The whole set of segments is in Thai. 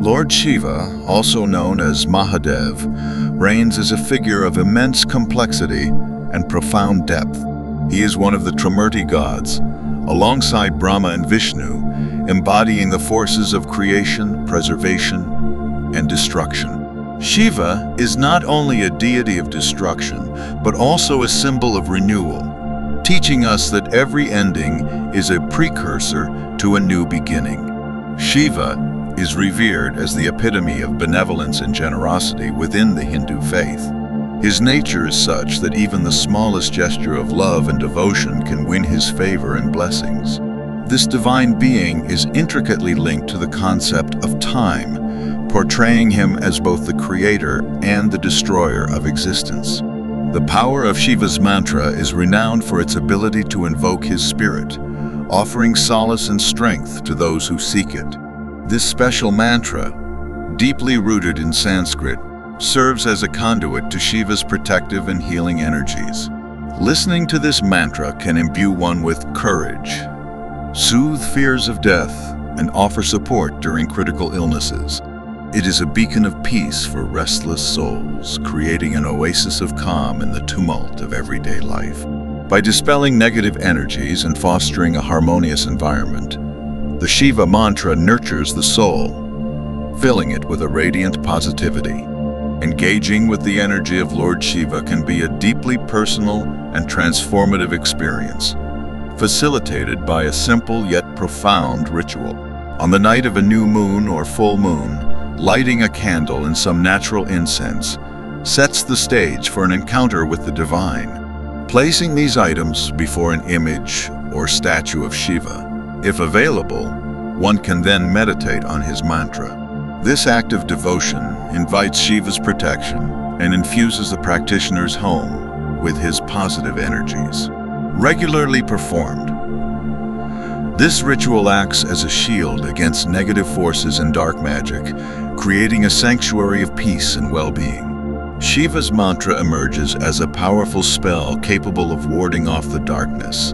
Lord Shiva, also known as Mahadev, reigns as a figure of immense complexity and profound depth. He is one of the Trimurti gods, alongside Brahma and Vishnu, embodying the forces of creation, preservation, and destruction. Shiva is not only a deity of destruction, but also a symbol of renewal, teaching us that every ending is a precursor to a new beginning. Shiva is revered as the epitome of benevolence and generosity within the Hindu faith. His nature is such that even the smallest gesture of love and devotion can win his favor and blessings. This divine being is intricately linked to the concept of time, portraying him as both the creator and the destroyer of existence. The power of Shiva's mantra is renowned for its ability to invoke his spirit, offering solace and strength to those who seek it. This special mantra, deeply rooted in Sanskrit, serves as a conduit to Shiva's protective and healing energies. Listening to this mantra can imbue one with courage, soothe fears of death, and offer support during critical illnesses. It is a beacon of peace for restless souls, creating an oasis of calm in the tumult of everyday life. By dispelling negative energies and fostering a harmonious environment, the Shiva mantra nurtures the soul, filling it with a radiant positivity. Engaging with the energy of Lord Shiva can be a deeply personal and transformative experience, facilitated by a simple yet profound ritual. On the night of a new moon or full moon, lighting a candle in some natural incense sets the stage for an encounter with the divine. Placing these items before an image or statue of Shiva if available, one can then meditate on his mantra. This act of devotion invites Shiva's protection and infuses the practitioner's home with his positive energies. Regularly performed, this ritual acts as a shield against negative forces and dark magic, creating a sanctuary of peace and well-being. Shiva's mantra emerges as a powerful spell capable of warding off the darkness,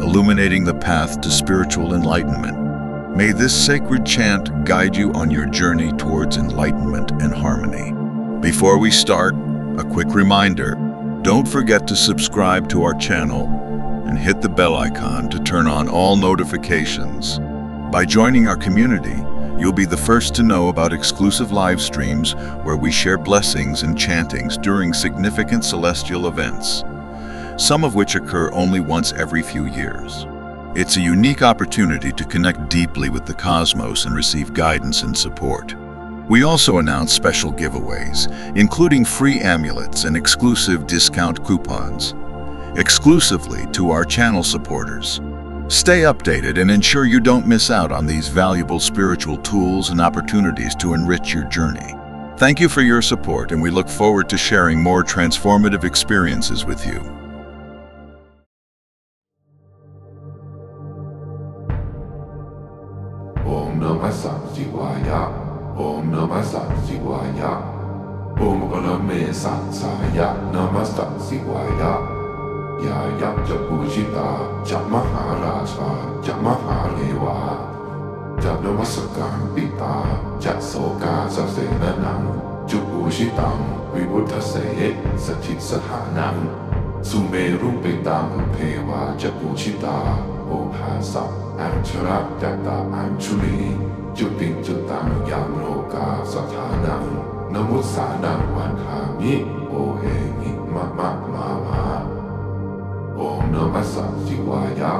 illuminating the path to spiritual enlightenment. May this sacred chant guide you on your journey towards enlightenment and harmony. Before we start, a quick reminder, don't forget to subscribe to our channel and hit the bell icon to turn on all notifications. By joining our community, you'll be the first to know about exclusive live streams where we share blessings and chantings during significant celestial events some of which occur only once every few years. It's a unique opportunity to connect deeply with the cosmos and receive guidance and support. We also announce special giveaways, including free amulets and exclusive discount coupons, exclusively to our channel supporters. Stay updated and ensure you don't miss out on these valuable spiritual tools and opportunities to enrich your journey. Thank you for your support and we look forward to sharing more transformative experiences with you. วายะโอมนามัสสัสิวายะโอมกัลเมสัสายะนามัสสัสิวายะยายับจะปูชิตาจะมหาราชาจะมหาเลวาจะนวัสการปิตาจะโสกาสเสนนังจุปูชิตังวิบุทธเสสถิตสหานังสุเมรุปิตังเทวาจะปูชิตาโอภาสัอัญชระจตตาอัญชุลี จุติจุตังยามโลกาสถานังนมุสานังวันคามิโอเอหิมะมะมามาโอมนมัสสะสิวายะ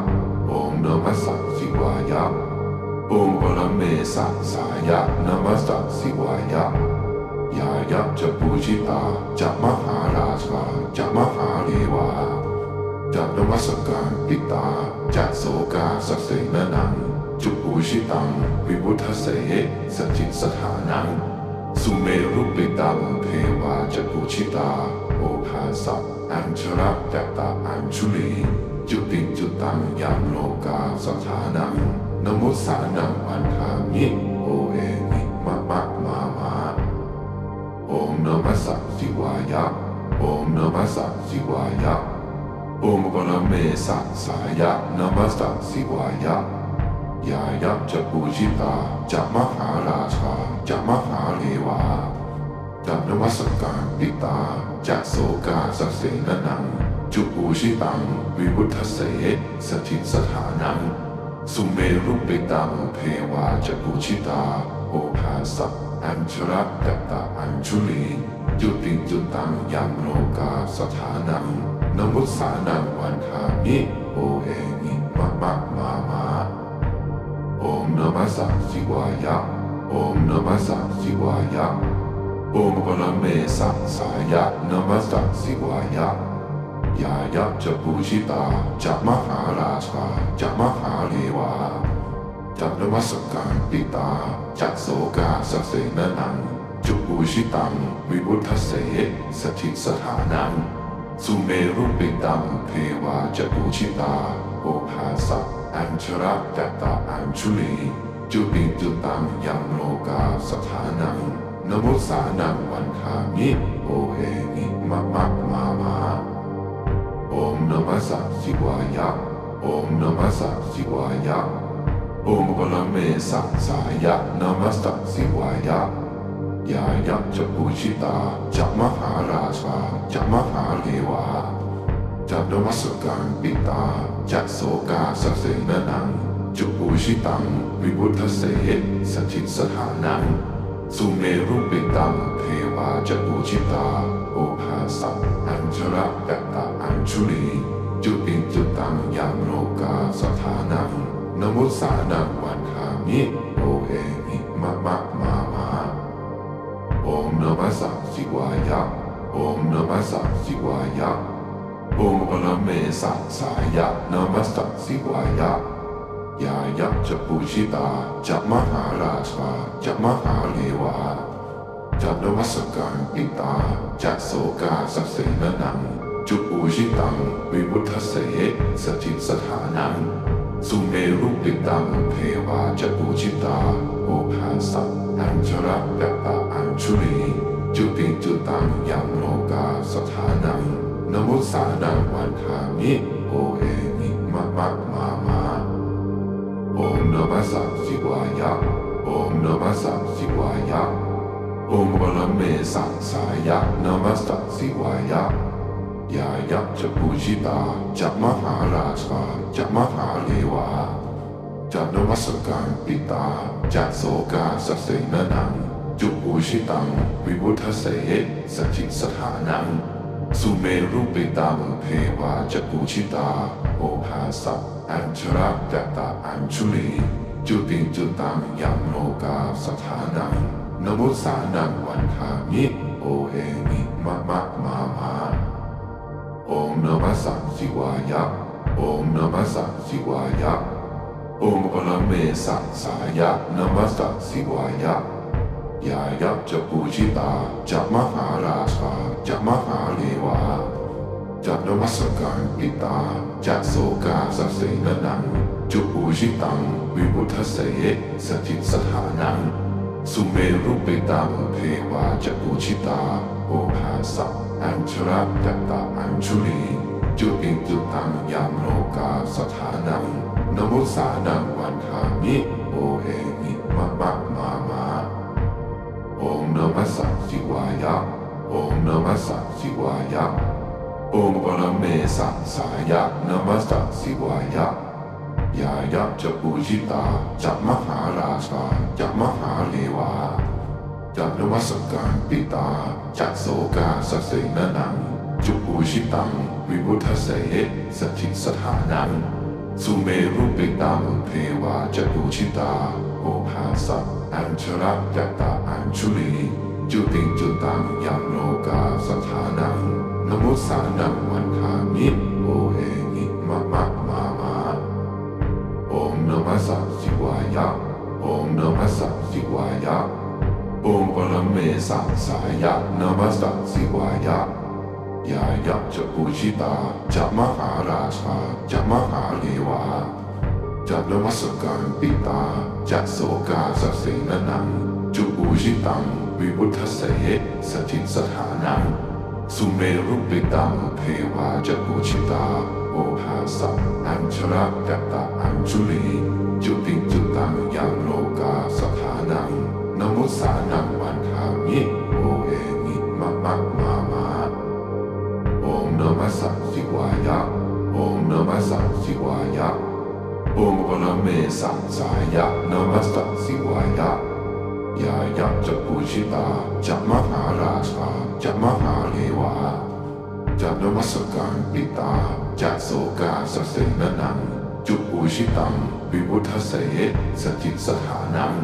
โอมนมัสสะสิวายะโอมปรเมสัสายะนมัสสะสิวายะยายัจะปูชิตาจะมหาราชาจะมหาเรวาจากนมัสการปิตาจากโสกาสเสนนัง จุปูชิตังวิบุทเสสจิตสถานังสุเมรุปิตังเทวาจปูชิตาโอภาสัอัญชรัตตาอัญชุลีจุติจุตังยามโลกาสถานังนมุสานังอันคามิโอเอนิมะมะมามาโอมนมัสสสิวายะโอมนมัสสสิวายะ Om Parame Satsaya Namaste Sivaya ยายับจะปูชิตาจะมหาราชาจะมหาเลวาจะนวัสการปิตาจะโสกาสเสนนัง จุปูชิตัง วิวุฒเสสถิตสถานัง สุเมรุปิตังเพวาจะปูชิตา โอภาสัพอัญชรัตตตาอัญชุลีจุติจุตังยามโลกาสถานังนมุสสานังวันทามิโอเอนิมะมะมา มาโอมนมัสสะชิวายะโอมนมัสสะชิวายะโอมปรเมสัสสายะนมัสสะชิวายะยายะจะปูชิตาจะมหาราชาจะมหาเลวาจะนมัสการปิตาจะโสกาสเสนนังจุปูชิตังวิบุทเสสถิตสถานัง สุเมรุปิตังเพวาจะปูชิตาโอภาสัพอัญชรัตตตาอัญชุลีจุติงจุตังยังโลกาสถานังนมุสานังวันทามิโอเอนิมะมะมามาโอมนมัสสะชิวายะโอมนมัสสะชิวายะโอมปรเมสัสายะนมัสสะชิวายะ ยายะจะปูชิตาจะมหาราชาจะมหาเลวาจะนมัสการปิตาจะโสกาสเสนนัง จุปูชิตัง วิบุทเสหสถิตสถานัง สุเมรุปิตังเทวาจะปูชิตา โอภาสัพอัญชรัตตาอัญชุลีจุติงจุตังยามโลกาสถานังนมุสานังวันทามิโอเอมิมะมะมา มาโอมนมัสสะชิวายะโอมนมัสสะชิวายะโอมปรเมสัสายะนมัสสะชิวายะยายะจะปูชิตาจะมหาราชาจะมหาเลวาจะนมัสการปิตาจะโสกาสเสนนังจุปูชิตังวิวุฒเสสถิตส ตังเทวาจะปูชิตาโอภาสัพอัญชรัตตาอัญชุลีจุติงจุตังยังโลกาสถานังนมุสสานังวันทามิโอเอนิมะมะมามาโอมนมัสสะชิวายะโอมนมัสสะชิวายะโอมปรเมสัสสายะนมัสสะชิวายะยายะจะปูชิตาจะมหาราชาจะมหาเลวา จะนมัสการปิตาจะโสกาสเสนนัง จุปูชิตัง วิวุฒเสสถิตสถานัง สุเมรุปิตังเพวาจปูชิตาโอภาสัพอัญชรัตตาอัญชุลี จุติงจุตังยังโลกาสถานังนมุสานังวันทามิโอเอนิมะมะมามาโอมนมัสสิวายะโอมนมัสสิวายะ โอมปรเมสัสสายะนมัสสิวายะยายะจะปูชิตาจะมหาราชาจะมหาเลวาจะนมัสการปิตาจะโสกาสเสนนังจุปูชิตัง วิบุทเสสถิตสถานัง สุเมรุปิตังเทวาจะปูชิตาโอภาสัอัญชรัตตาอัญชุลีจุติงจุตังยามโลกาสถานัง นมุสสานังวันทามิโอเอมิมะมะมามาโอมนมัสสะชิวายะโอมนมัสสะชิวายะโอมปรเมสัสสายะนมัสสะชิวายะยายะจะปูชิตาจะมหาราชาจะมหาเลวาจะนมัสการปิตาจะโสกาสเสนนังจุปูชิตังวิบุทเสสถิตสถานัง สุเมรุปิตังเพวาจะปูชิตาโอภาสัพอัญชรัตตาอัญชุลีจุติงจุตังยังโลกาสถานังนมุสสานังวันทามิโอเอนิมะมะมามาโอมนมัสสิวายะโอมนมัสสิวายะโอมปรเมสัสสายะนมัสสิวายะ ยายะจะปูชิตาจะมหาราชาจะมหาเลวาจะนมัสการปิตาจะโสกาสเสนนัง จุปูชิตัง วิบุทเสสถิตสถานัง สุเมรุปิตังเพวาจะปูชิตาโอภาสัอัญชรัตตาอัญชุลีจจุติจุตังยังโลกาสถานังนมุสานังวันทามิ มนมัสสะสิวายะโอมนมัสสะสิวายะโอมปรเมสังสายะนมัสสะสิวายะยายัจปุชิตาจะมหาราชาจะมหาเลวาจะนมัสการปิตาจะโสกาสเสนนัง จุปูชิตังวิวุทเสสจิตสถานัง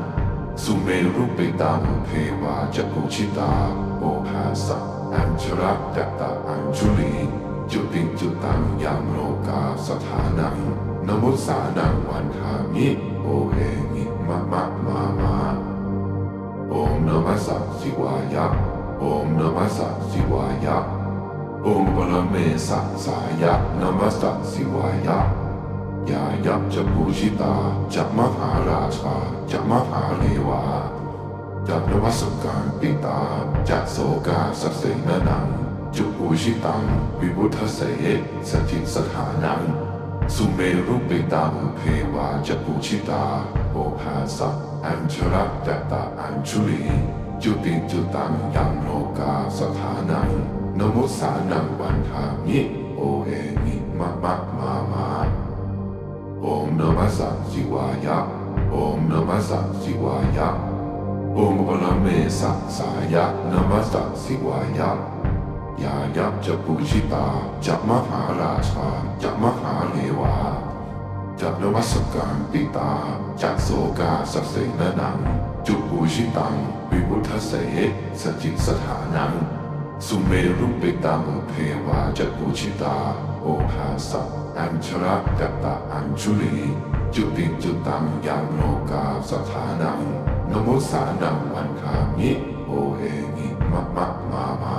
สุเมรุปิตังเพวาจะปูชิตาโอภาสะอัญชรัตตะอัญชุลี จุติจุตังยังโลกาสถานังนมุสานังวันทามิโอเองิมะมะมามาโอมนมัสสะสิวายะโอมนมัสสะสิวายะโอมปรเมสัสายะนมัสสะสิวายะยายับจะปูชิตาจะมหาราชาจะมหาเลวาจะนวัสการปิตาจะโสกาสเสนนัง จุปูชิตังวิวุทเสสถิตสถานังสุเมรุปิตังเพวาจะปูชิตาโอภาสัอัญชรัตตะอัญชุลีจุติจุตังยังโลกาสถานังนมุสานังวันทามิโอเองิมะมะมามาโอมนมัสสะสิวายะโอมนมัสสะสิวายะโอมปรเมสัสสายะนมัสสะสิวายะ ยายับจะปูชิตาจะมหาราชาจะมหาเลวาจะนวัสการปิตาจะโสกาสเสนนัง จุปูชิตัง วิวุทเสสจิตสถานัง สุเมรุปิตังเพวาจะปูชิตา โอภาสัอัญชรัตตะอัญชุลีจุติจุตังยังโลกาสถานังนมุสานังวันคามิโอเองิมะมะมามา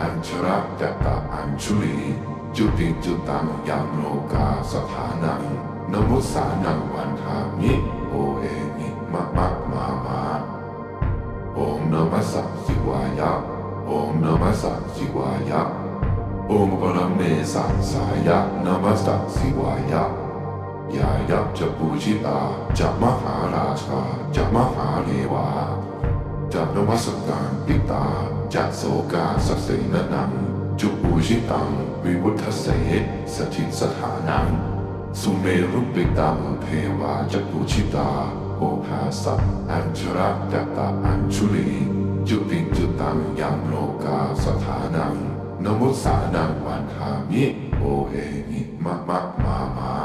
ะสิวายะยายับจะปูชิตาจะมหาราชาจะมหาเลวาจะนมัสการปิตาจะโสกาสเสนนังจุปูชิตังวิวุทเสสถิตสถานังสุเมรุปิตังจะปูชิตาโอภาสัอัญชรัตตะอัญชุลีจุติจุตังยังโลกาสถานังนมุสานังวันทามิโอเองิมะมะมามาโอมนมัสสสิวายะโอมนมัสสสิวายะโอมปรเมสังสายะนมัสสสิวายะยายับจะปูชิตาจะมหาราชาจะมหาเลวาจะนมัสการปิตา จะโสกาสเสนนัง จุปูชิตัง วิวุทเสสถิตสถานัง สุเมรุปิตังเพวาจะปูชิตาโอภาสัอัญชรัตตะอัญชุลีจุติจุตังยังโลกาสถานังนมุสานังวันทามิโอเองิมะมะมามา